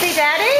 see daddy?